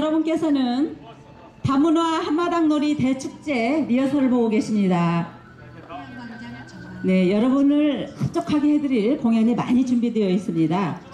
여러분께서는 다문화 한마당 놀이 대축제 리허설을 보고 계십니다. 네, 여러분을 흡족하게 해드릴 공연이 많이 준비되어 있습니다.